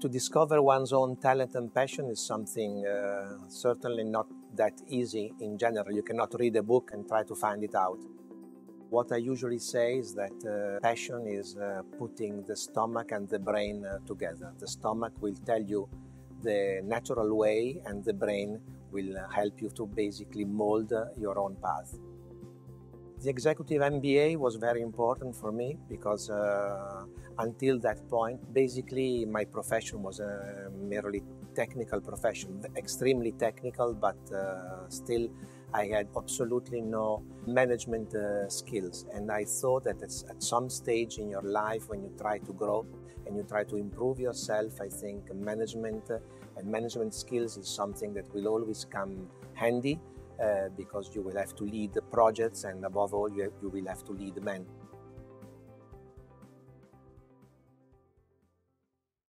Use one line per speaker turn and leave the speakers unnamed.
to discover one's own talent and passion is something uh, certainly not that easy in general. You cannot read a book and try to find it out. What I usually say is that uh, passion is uh, putting the stomach and the brain uh, together. The stomach will tell you the natural way, and the brain will uh, help you to basically mold uh, your own path. The executive MBA was very important for me because uh, until that point, basically my profession was a merely technical profession, extremely technical, but uh, still I had absolutely no management uh, skills. And I thought that at some stage in your life, when you try to grow and you try to improve yourself, I think management uh, and management skills is something that will always come handy uh, Uh, because you will have to lead projects and above all, you, have, you will have to lead men.